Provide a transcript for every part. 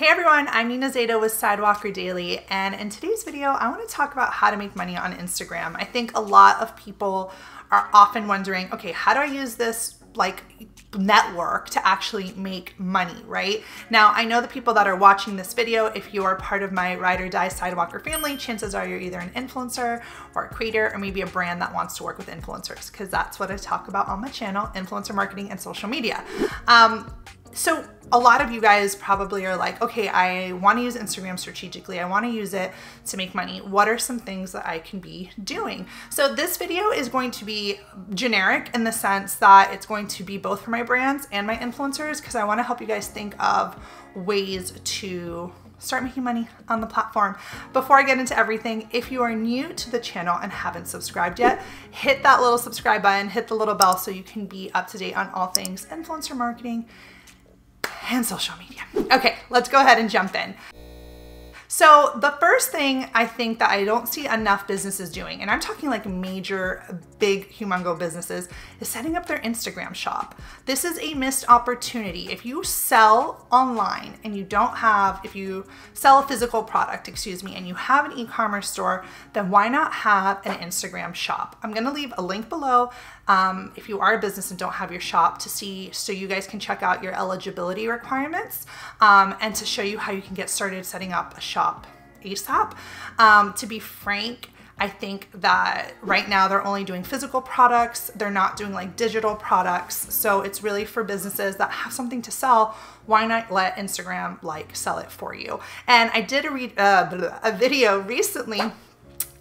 Hey everyone, I'm Nina Zeta with Sidewalker Daily, and in today's video, I want to talk about how to make money on Instagram. I think a lot of people are often wondering, okay, how do I use this like network to actually make money, right? Now, I know the people that are watching this video, if you are part of my ride or die sidewalker family, chances are you're either an influencer or a creator or maybe a brand that wants to work with influencers because that's what I talk about on my channel, influencer marketing and social media. Um, so a lot of you guys probably are like, okay, I want to use Instagram strategically. I want to use it to make money. What are some things that I can be doing? So this video is going to be generic in the sense that it's going to be both for my brands and my influencers because I want to help you guys think of ways to start making money on the platform. Before I get into everything, if you are new to the channel and haven't subscribed yet, hit that little subscribe button, hit the little bell so you can be up to date on all things influencer marketing and social media. Okay, let's go ahead and jump in. So the first thing I think that I don't see enough businesses doing, and I'm talking like major, big, humongo businesses, is setting up their Instagram shop. This is a missed opportunity. If you sell online and you don't have, if you sell a physical product, excuse me, and you have an e-commerce store, then why not have an Instagram shop? I'm gonna leave a link below um, if you are a business and don't have your shop to see so you guys can check out your eligibility requirements um, and to show you how you can get started setting up a shop ASAP. Um, to be frank, I think that right now they're only doing physical products. They're not doing like digital products. So it's really for businesses that have something to sell. Why not let Instagram like sell it for you? And I did a, read, uh, a video recently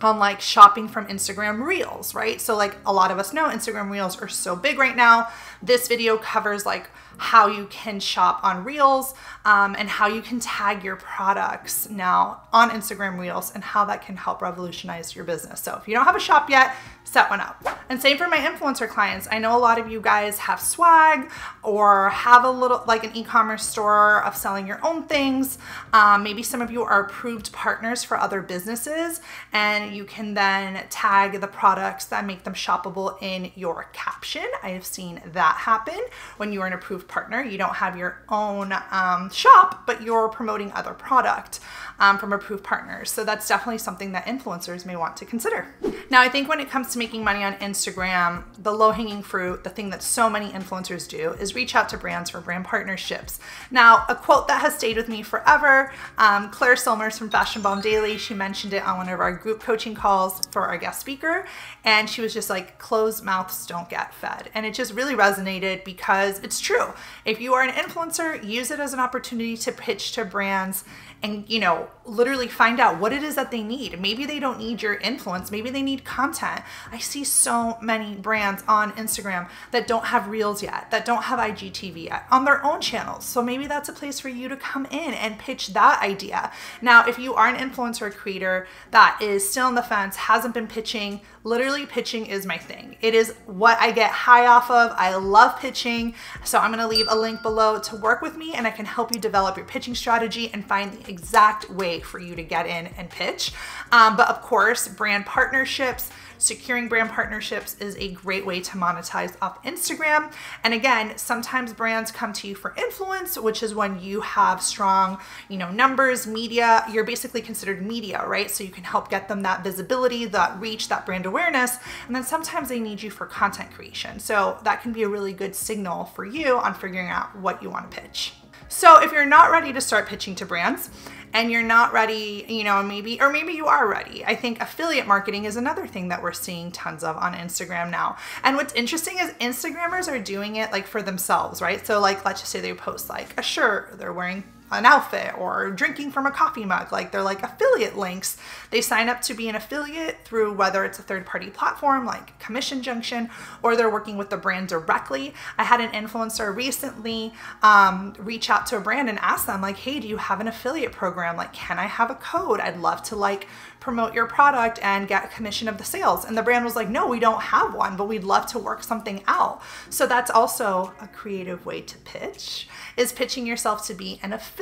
on like shopping from Instagram Reels, right? So like a lot of us know Instagram Reels are so big right now. This video covers like how you can shop on Reels um, and how you can tag your products now on Instagram Reels and how that can help revolutionize your business. So if you don't have a shop yet, set one up. And same for my influencer clients. I know a lot of you guys have swag or have a little like an e-commerce store of selling your own things. Um, maybe some of you are approved partners for other businesses and you can then tag the products that make them shoppable in your caption. I have seen that happen when you are an approved partner. You don't have your own um, shop, but you're promoting other product um, from approved partners. So that's definitely something that influencers may want to consider. Now, I think when it comes to making money on Instagram, the low hanging fruit, the thing that so many influencers do is reach out to brands for brand partnerships. Now, a quote that has stayed with me forever, um, Claire Sulmers from Fashion Bomb Daily, she mentioned it on one of our group coaching calls for our guest speaker. And she was just like, closed mouths don't get fed. And it just really resonated because it's true. If you are an influencer, use it as an opportunity to pitch to brands and you know out literally find out what it is that they need. Maybe they don't need your influence. Maybe they need content. I see so many brands on instagram that don't have reels yet that don't have igtv yet on their own channels. So maybe that's a place for you to come in and pitch that idea. Now if you are an influencer creator that is still on the fence hasn't been pitching literally pitching is my thing. It is what i get high off of. I love pitching. So i'm going to leave a link below to work with me and i can help you develop your pitching strategy and find the exact way for you to get in and pitch. Um, but of course, brand partnerships, securing brand partnerships is a great way to monetize off Instagram. And again, sometimes brands come to you for influence, which is when you have strong, you know, numbers, media, you're basically considered media, right? So you can help get them that visibility, that reach, that brand awareness. And then sometimes they need you for content creation. So that can be a really good signal for you on figuring out what you want to pitch. So if you're not ready to start pitching to brands and you're not ready, you know, maybe, or maybe you are ready. I think affiliate marketing is another thing that we're seeing tons of on Instagram now. And what's interesting is Instagrammers are doing it like for themselves, right? So like, let's just say they post like a shirt, they're wearing an outfit or drinking from a coffee mug. Like they're like affiliate links. They sign up to be an affiliate through whether it's a third party platform like Commission Junction or they're working with the brand directly. I had an influencer recently um, reach out to a brand and ask them like, hey, do you have an affiliate program? Like, can I have a code? I'd love to like promote your product and get a commission of the sales. And the brand was like, no, we don't have one, but we'd love to work something out. So that's also a creative way to pitch is pitching yourself to be an affiliate.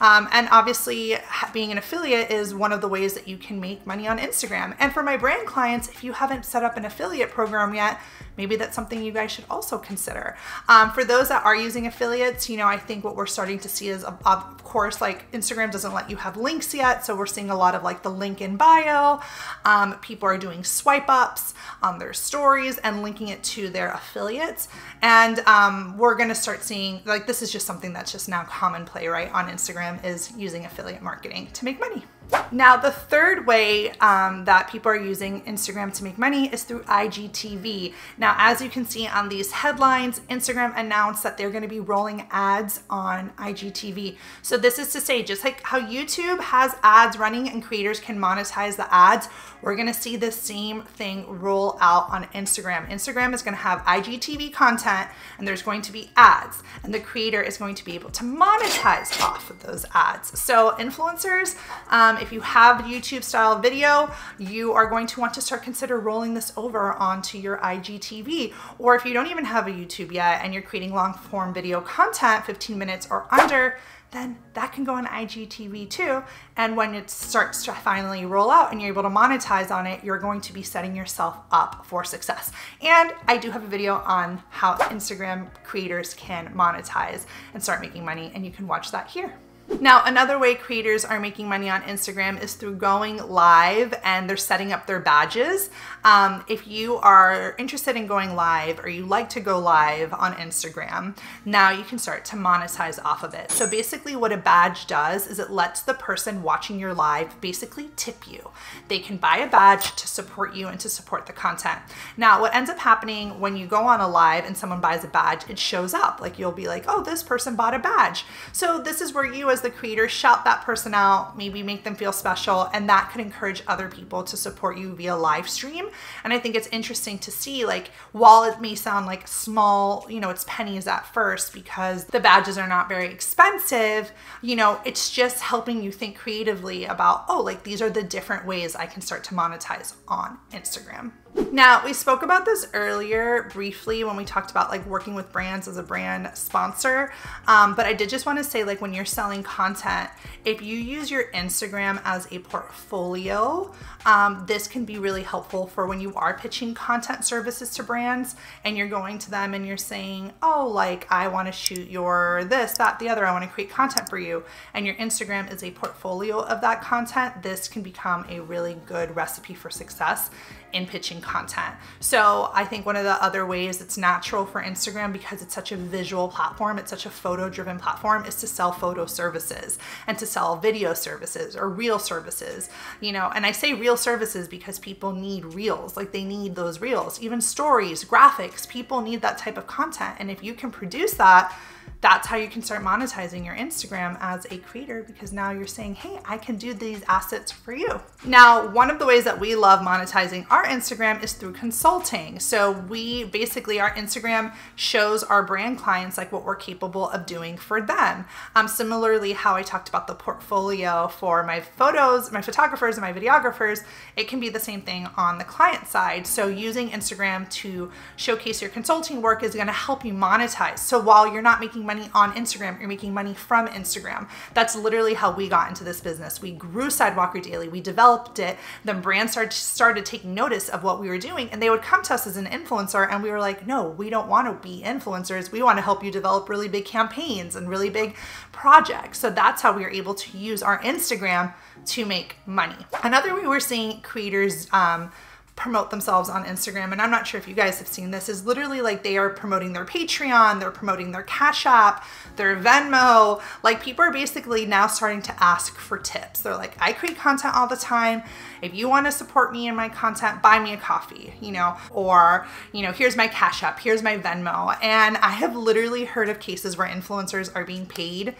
Um, and obviously being an affiliate is one of the ways that you can make money on Instagram. And for my brand clients, if you haven't set up an affiliate program yet, maybe that's something you guys should also consider. Um, for those that are using affiliates, you know, I think what we're starting to see is, of course, like Instagram doesn't let you have links yet. So we're seeing a lot of like the link in bio. Um, people are doing swipe ups on their stories and linking it to their affiliates. And um, we're going to start seeing like this is just something that's just now common play, right? On Instagram is using affiliate marketing to make money. Now, the third way um, that people are using Instagram to make money is through IGTV. Now, as you can see on these headlines, Instagram announced that they're going to be rolling ads on IGTV. So, this is to say, just like how YouTube has ads running and creators can monetize the ads, we're going to see the same thing roll out on Instagram. Instagram is going to have IGTV content and there's going to be ads, and the creator is going to be able to monetize off of those ads. So, influencers, um, if you have a YouTube style video, you are going to want to start consider rolling this over onto your IGTV. Or if you don't even have a YouTube yet and you're creating long form video content, 15 minutes or under, then that can go on IGTV too. And when it starts to finally roll out and you're able to monetize on it, you're going to be setting yourself up for success. And I do have a video on how Instagram creators can monetize and start making money, and you can watch that here. Now, another way creators are making money on Instagram is through going live and they're setting up their badges. Um, if you are interested in going live or you like to go live on Instagram, now you can start to monetize off of it. So basically what a badge does is it lets the person watching your live basically tip you. They can buy a badge to support you and to support the content. Now, what ends up happening when you go on a live and someone buys a badge, it shows up. Like you'll be like, oh, this person bought a badge. So this is where you as the creator shout that person out, maybe make them feel special, and that could encourage other people to support you via live stream. And I think it's interesting to see, like, while it may sound like small, you know, it's pennies at first because the badges are not very expensive, you know, it's just helping you think creatively about, oh, like these are the different ways I can start to monetize on Instagram. Now, we spoke about this earlier briefly when we talked about like working with brands as a brand sponsor. Um, but I did just want to say, like, when you're selling content, if you use your Instagram as a portfolio, um, this can be really helpful for when you are pitching content services to brands and you're going to them and you're saying, oh, like, I want to shoot your this, that, the other, I want to create content for you. And your Instagram is a portfolio of that content. This can become a really good recipe for success in pitching content. So I think one of the other ways it's natural for Instagram because it's such a visual platform, it's such a photo driven platform is to sell photo services and to sell video services or reel services, you know, and I say real services because people need reels, like they need those reels, even stories, graphics, people need that type of content. And if you can produce that, that's how you can start monetizing your Instagram as a creator because now you're saying, hey, I can do these assets for you. Now, one of the ways that we love monetizing our Instagram is through consulting. So we basically, our Instagram shows our brand clients like what we're capable of doing for them. Um, similarly, how I talked about the portfolio for my photos, my photographers and my videographers, it can be the same thing on the client side. So using Instagram to showcase your consulting work is gonna help you monetize. So while you're not making money on Instagram, you're making money from Instagram. That's literally how we got into this business. We grew Sidewalker Daily, we developed it, then brands started, started taking notice of what we were doing, and they would come to us as an influencer, and we were like, no, we don't want to be influencers. We want to help you develop really big campaigns and really big projects. So that's how we were able to use our Instagram to make money. Another way we're seeing creators um, promote themselves on Instagram, and I'm not sure if you guys have seen this, is literally like they are promoting their Patreon, they're promoting their Cash App, their Venmo. Like people are basically now starting to ask for tips. They're like, I create content all the time. If you want to support me in my content, buy me a coffee, you know, or, you know, here's my Cash App, here's my Venmo. And I have literally heard of cases where influencers are being paid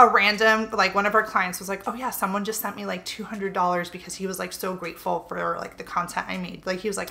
a random like one of our clients was like oh yeah someone just sent me like $200 because he was like so grateful for like the content i made. Like he was like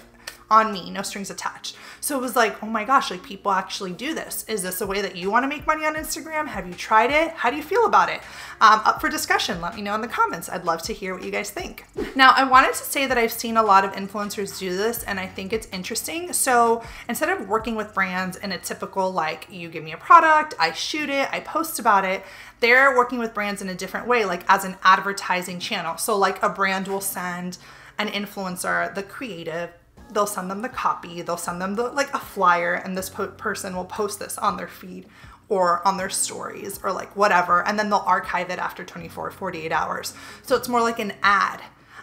on me, no strings attached. So it was like, oh my gosh, like people actually do this. Is this a way that you want to make money on Instagram? Have you tried it? How do you feel about it? Um, up for discussion. Let me know in the comments. I'd love to hear what you guys think. Now, I wanted to say that I've seen a lot of influencers do this and I think it's interesting. So instead of working with brands in a typical, like, you give me a product, I shoot it, I post about it, they're working with brands in a different way, like as an advertising channel. So, like, a brand will send an influencer the creative they'll send them the copy, they'll send them the like a flyer, and this person will post this on their feed or on their stories or like whatever, and then they'll archive it after 24 48 hours. So it's more like an ad.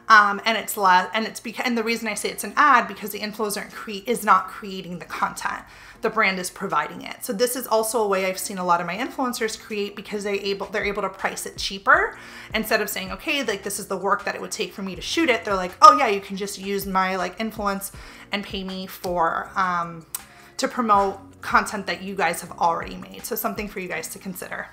Um, and it's less, and it's because, and the reason I say it's an ad because the influencer cre- is not creating the content the brand is providing it. So this is also a way I've seen a lot of my influencers create because they able they're able to price it cheaper instead of saying, okay, like this is the work that it would take for me to shoot it. They're like, oh yeah, you can just use my like influence and pay me for um, to promote content that you guys have already made. So something for you guys to consider.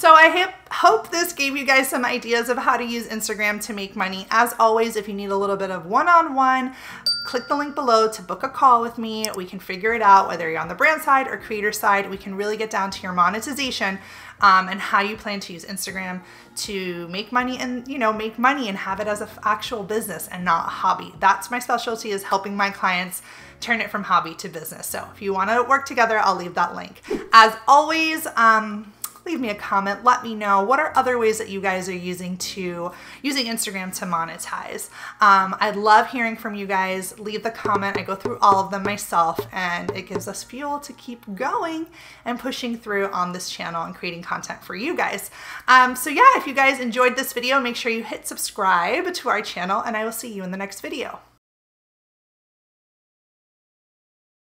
So I hope this gave you guys some ideas of how to use Instagram to make money. As always, if you need a little bit of one-on-one, -on -one, click the link below to book a call with me. We can figure it out, whether you're on the brand side or creator side. We can really get down to your monetization um, and how you plan to use Instagram to make money and, you know, make money and have it as an actual business and not a hobby. That's my specialty is helping my clients turn it from hobby to business. So if you want to work together, I'll leave that link. As always, um, leave me a comment. Let me know what are other ways that you guys are using to using Instagram to monetize. Um, I love hearing from you guys. Leave the comment. I go through all of them myself and it gives us fuel to keep going and pushing through on this channel and creating content for you guys. Um, so yeah, if you guys enjoyed this video, make sure you hit subscribe to our channel and I will see you in the next video.